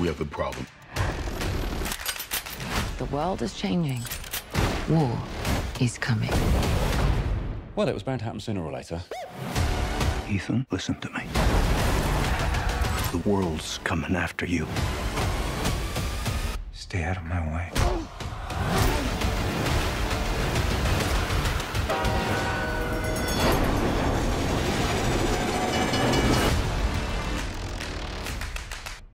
We have a problem. The world is changing. War is coming. Well, it was bound to happen sooner or later. Ethan, listen to me. The world's coming after you. Stay out of my way.